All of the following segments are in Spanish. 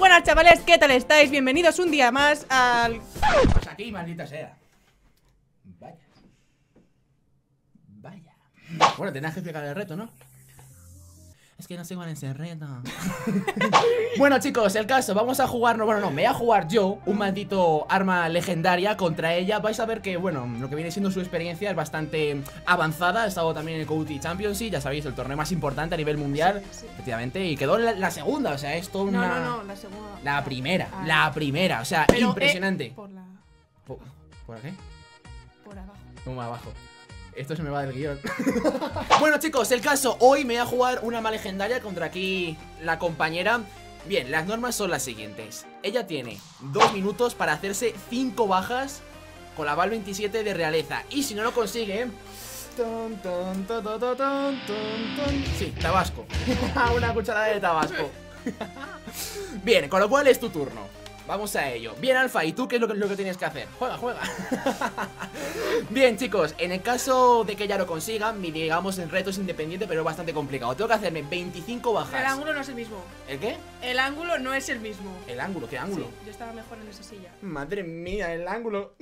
buenas chavales, ¿qué tal estáis? Bienvenidos un día más al... Pues aquí, maldita sea. Vaya. Vaya. Bueno, tenías que explicar el reto, ¿no? Es que no sé cuál es el reto. bueno, chicos, el caso, vamos a jugarnos. Bueno, no, me voy a jugar yo un maldito arma legendaria contra ella. Vais a ver que, bueno, lo que viene siendo su experiencia es bastante avanzada. Ha estado también en el Couty Championship, ya sabéis, el torneo más importante a nivel mundial. Sí, sí. Efectivamente, y quedó la, la segunda, o sea, esto una. No, no, no, la segunda. La primera, Ah. la primera, o sea, Pero, eh, impresionante. por la... ¿Por, ¿Por qué? por abajo. Como abajo. Esto se me va del guion. bueno, chicos, el caso. Hoy me voy a jugar una arma legendaria contra aquí la compañera. Bien, las normas son las siguientes. Ella tiene dos minutos para hacerse cinco bajas con la Val 27 de realeza. Y si no lo consigue. Sí, tabasco. una cucharada de tabasco. Bien, con lo cual es tu turno. Vamos a ello. Bien, Alfa, ¿y tú qué es lo que, lo que tienes que hacer? Juega, juega. Bien, chicos, en el caso de que ya lo consigan, mi digamos el reto es independiente, pero es bastante complicado. Tengo que hacerme 25 El bajas. ángulo no es el mismo. ¿El qué? El ángulo no es el mismo. El ángulo, ¿qué ángulo? Sí, yo estaba mejor en esa silla. Madre mía, el ángulo.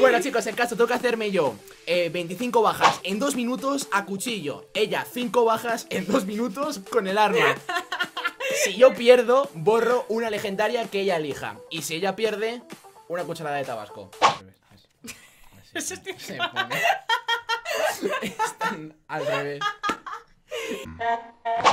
Bueno, chicos, el caso tengo que hacerme yo eh, 25 bajas en 2 minutos a cuchillo. Ella, 5 bajas en 2 minutos con el arma. Si yo pierdo, borro una legendaria que ella elija. Y si ella pierde, una cucharada de tabasco. Se pone. Están al revés.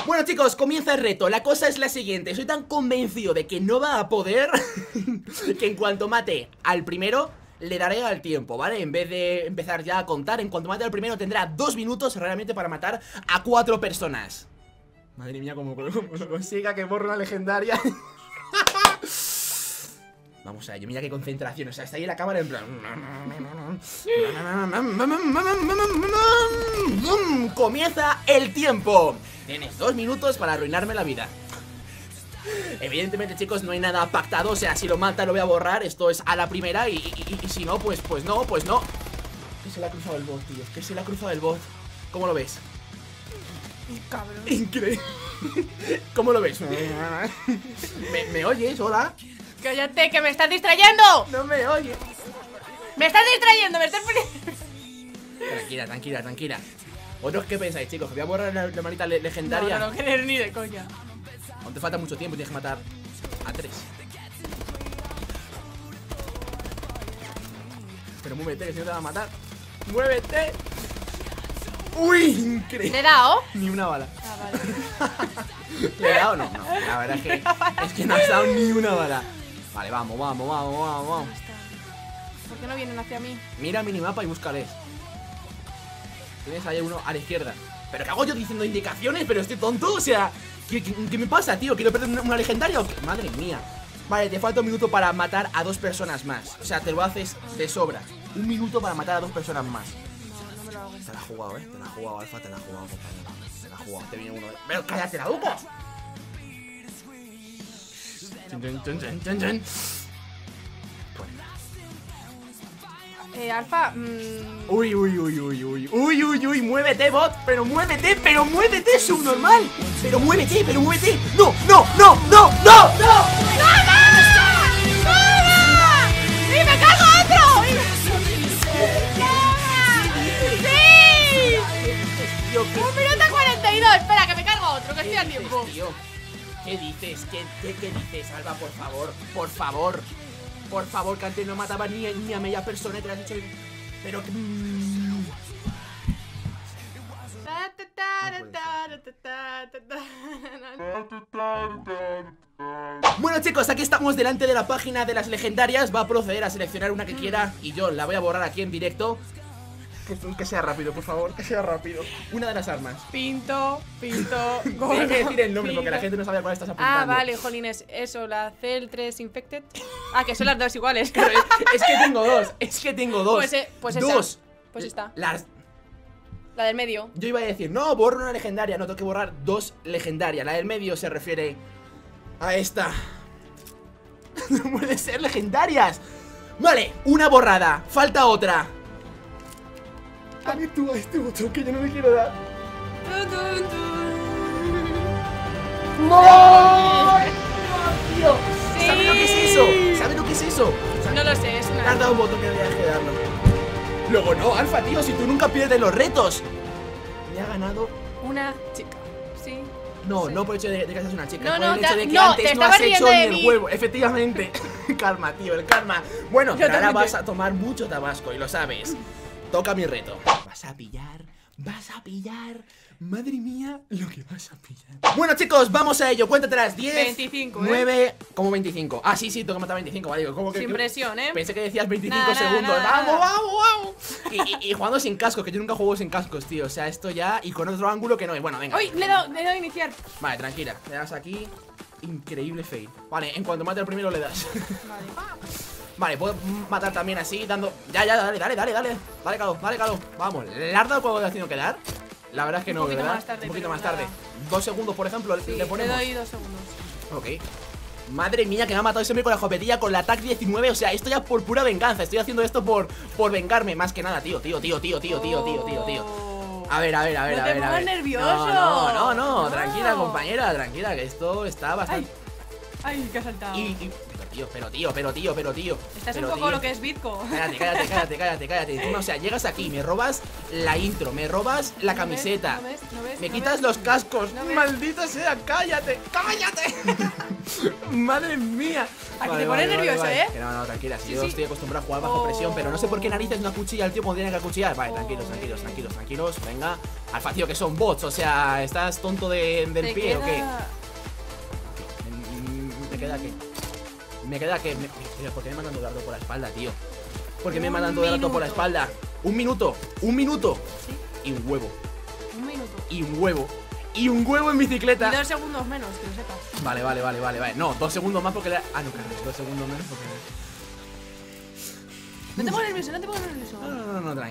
Bueno chicos, comienza el reto La cosa es la siguiente Soy tan convencido de que no va a poder Que en cuanto mate al primero Le daré al tiempo, ¿vale? En vez de empezar ya a contar En cuanto mate al primero tendrá dos minutos realmente para matar a cuatro personas Madre mía, como, como lo consiga que borre una legendaria Vamos a ello, mira qué concentración. O sea, está ahí la cámara en plan. Comienza el tiempo. Tienes dos minutos para arruinarme la vida. Evidentemente, chicos, no hay nada pactado. O sea, si lo mata, lo voy a borrar. Esto es a la primera. Y, y- y si no, pues, pues no, pues no. Que se le ha cruzado el bot, tío. Que se le ha cruzado el bot. ¿Cómo lo ves? Cabrón. Increíble. ¿Cómo lo ves? ¿Me, me oyes? Hola. ¡Cállate, que me estás distrayendo! No me oyes. ¡Me estás distrayendo! ¡Me estás poniendo... Tranquila, tranquila, tranquila. ¿Vosotros qué pensáis, chicos? ¿Que voy a borrar la, la manita le- legendaria? No, no querer ni de coña. Aún te falta mucho tiempo y tienes que matar a tres. Pero muévete, que si no te va a matar. ¡Muévete! ¡Uy! Increíble. ¿Le he dado? Ni una bala. Ah, vale. ¿Le he dado o no? No, la verdad es que, es que no has dado ni una bala. Vale, vamos, vamos, vamos, vamos, vamos. ¿Por qué no vienen hacia mí? Mira el minimapa y búscales. Tienes ahí uno a la izquierda. ¿Pero qué hago yo diciendo indicaciones? ¿Pero estoy tonto? O sea, ¿qué, qué, qué me pasa, tío? ¿Quiero perder una, una legendaria o qué? Madre mía. Vale, te falta un minuto para matar a dos personas más. O sea, te lo haces de sobra. Un minuto para matar a dos personas más. No, no me lo hago. Te la has jugado, eh. Te la has jugado, Alfa, te la has jugado, compañero. Te la has jugado. Te viene uno. de- ¡Pero cállate la boca! Eh, Alfa, mmm... Uy, uy, uy, uy, uy, uy, uy, uy, muévete, bot, pero muévete, pero muévete, subnormal, pero muévete, pero muévete, no, no, no, no, no, no. ¡Y me cargo otro! ¡Sí! Tío, ¿qué ¡Un minuto 42! Espera, que me cargo otro, que estoy a dices, tiempo. ¿Qué dices? ¿Qué, qué, qué dices, Alba, por favor, por favor, por favor, que antes no mataba ni, ni a media persona te has dicho, pero mm. Bueno chicos, aquí estamos delante de la página de las legendarias. Va a proceder a seleccionar una que quiera Y yo la voy a borrar aquí en directo que, que sea rápido, por favor, que sea rápido Una de las armas Pinto, pinto, gordo. Tienes que decir el nombre porque la gente no sabe cuál estás apuntando Ah, vale, jolines, eso, la CL3 Infected. Ah, que son las dos iguales. Es, es que tengo dos, es que tengo dos Pues, eh, pues esa. Dos Pues esta. Las, La del medio. Yo iba a decir, no, borro una legendaria No, tengo que borrar dos legendarias La del medio se refiere a esta No puede ser legendarias Vale, una borrada Falta otra Dale tú a este botón que yo no le quiero dar Tun, tun, tun. ¡No! ¡No, tío! eso? O sea, No lo sé, es le has una. dado un botón que debías que darlo. Luego no, Alfa, tío, si tú nunca pierdes los retos. Me ha ganado. Una chica. Sí. No, Sí. no por el hecho de, de que seas una chica, No, por no, el hecho de que no, antes te no has hecho ni el huevo. Efectivamente. calma, tío, el karma. Bueno, Yo que ahora vas a tomar mucho tabasco y lo sabes. Toca mi reto. Vas a pillar, vas a pillar. Madre mía, lo que vas a pillar. Bueno, chicos, vamos a ello. Cuéntatelas. 10, 25, ¿eh? 9, como 25. Ah, sí, sí, tengo que matar 25, vale. digo, ¿cómo que- Sin que- presión, ¿eh? Pensé que decías 25 Nada, nada, segundos. nada, ¡Vamos, nada. vamos, vamos! Y, y- y jugando sin cascos, que yo nunca juego sin cascos, tío. O sea, esto ya. Y con otro ángulo que no. Y bueno, venga. ¡Uy! Le he dado, le he dado iniciar. Vale, tranquila. Le das aquí. Increíble fail. Vale, en cuanto mate al primero le das. Vale. vale, puedo matar también así, dando. Ya, ya, dale, dale, dale, dale. Dale, Calo, dale, Calo. Vamos, ¿le has dado cuando le has tenido que dar? La verdad es que Un no, poquito ¿verdad? más tarde, Un poquito más tarde. nada. Dos segundos, por ejemplo, Sí, le le ponemos. doy dos segundos. Ok. Madre mía, que me ha matado ese hombre con la jopetilla, con la TAC 19. O sea, esto ya por pura venganza. Estoy haciendo esto por, por vengarme, más que nada, tío, tío, tío, tío, tío, tío, tío, tío, tío. Oh. A ver, a ver, a ver, No a te ver, a ver. nervioso. No, no, no, tranquila, compañera, tranquila, que esto está bastante. Ay, que ha saltado. Y, y- pero tío, pero tío, pero tío, pero tío. Estás pero, un poco tío. lo que es Bitco. Cállate, cállate, cállate, cállate, cállate. Encima, o sea, llegas aquí, me robas la intro, me robas la ¿No camiseta. ves? ¿No ves? ¿No ves? Me ¿No quitas los cascos. Maldita sea, cállate, cállate. Madre mía. Aquí te pones nervioso, ¿eh? Que no, no, tranquila, Sí, yo sí. estoy acostumbrado a jugar bajo Oh. presión, pero no sé por qué narices no acuchilla el tío cuando tiene que acuchillar. Vale, tranquilos, tranquilos, tranquilos, tranquilos. Venga. Alfa, tío, que son bots, o sea, ¿estás tonto de- del Te pie o qué? ¿Me queda qué? Me queda que. Me, ¿Por qué me mandan todo el rato por la espalda, tío? ¿Por qué me mandan todo el rato por la espalda? Un minuto, un minuto Sí, y un huevo. un minuto. Y un huevo. Y un huevo en bicicleta. Y dos segundos menos, que lo sepas. Vale, vale, vale, vale, vale. No, dos segundos más porque le. Ah, no, claro, dos segundos menos porque. No te pongas nervioso, no te pongas nervioso.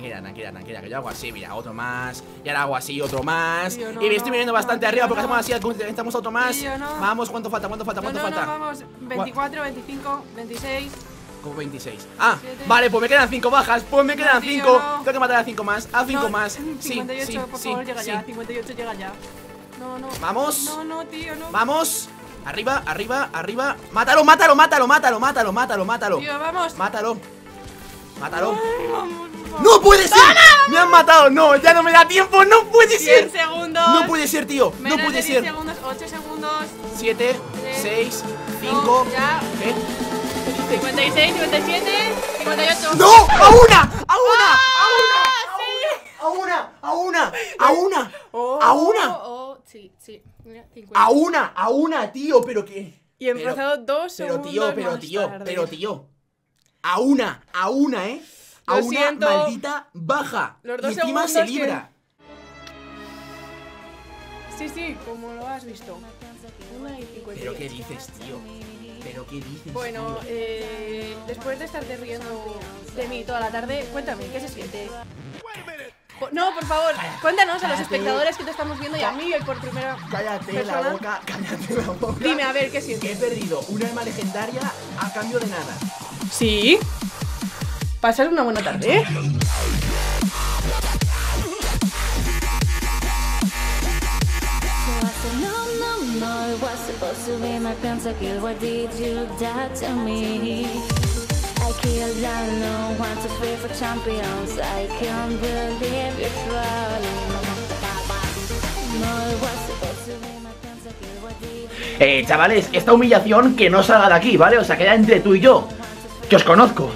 No, no, no, no, tranquila, tranquila, tranquila. Que yo hago así, mira, otro más. Y ahora hago así, otro más. Tío, no, y me estoy no, viniendo no, bastante tío, arriba porque no. hacemos así, necesitamos otro más. Tío, no. Vamos, ¿cuánto falta? ¿Cuánto falta? No, ¿Cuánto no, no, falta? vamos. 24, 25, 26. Como 26. Ah, Siete. vale, pues me quedan 5 bajas. Pues me quedan No, tío, 5. no. Tengo que matar a 5 más. A 5 No, más. Sí, 58, sí, por sí, favor, llega sí. ya. 58 llega ya. No, no. Vamos. No, no, tío, no. Vamos. Arriba, arriba, arriba. Mátalo, mátalo, mátalo, mátalo, mátalo, mátalo, mátalo. Tío, vamos. Mátalo. Mátalo. Ay, vamos, por favor. ¡No puede ser! ¡Me han matado! ¡No! ¡Ya no me da tiempo! ¡No puede 100 ser! segundos. ¡No puede ser, tío! ¡No puede de 10 ser! segundos, 8 segundos. 7, Tres, 6, dos, 5. ya. ¿Qué? 56, 57, 58. ¡No! ¡A una! ¡A una! ¡Ah, ¡A una! ¡A una! ¡A una! Oh, ¡A una! Oh, sí, sí. Mira, 50. ¡A una! ¡A una, tío! Pero que. Y he pero- empezado dos Pero segundos tío, pero más tío, tarde. pero tío. A una, a una, ¿eh? A Lo una siento. maldita baja. Los dos y encima se segundos que- libra. Sí, sí, como lo has visto. Una y 58. Pero qué dices, tío. Pero qué dices. Bueno, tío? eh, después de estarte riendo de mí toda la tarde, cuéntame, ¿qué se siente? Po- No, por favor, cuéntanos a los Cállate. espectadores que te estamos viendo y a mí hoy por primera Cállate persona. la boca, cállate la boca. Dime, a ver, ¿qué Que he sientes? perdido una alma legendaria a cambio de nada. Sí. Pasar una buena tarde, ¿eh? Eh, chavales, esta humillación que no salga de aquí, ¿vale? O sea, queda entre tú y yo. Que os conozco.